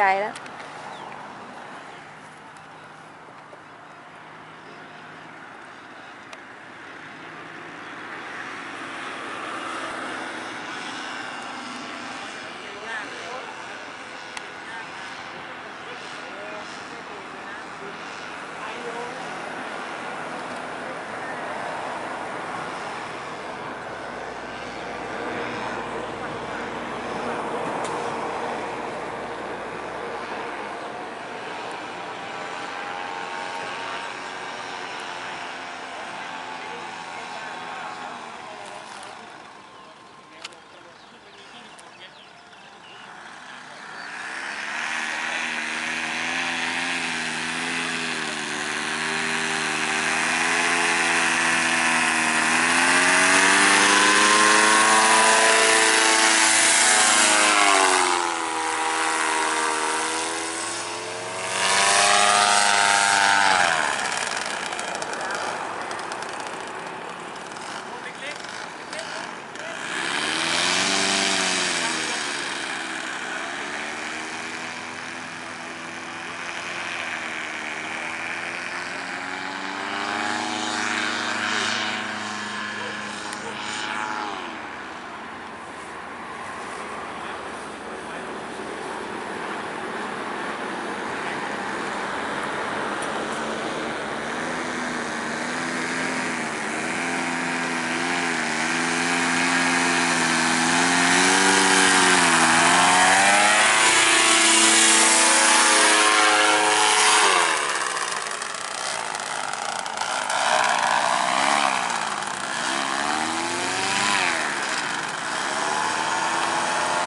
ใจแล้ว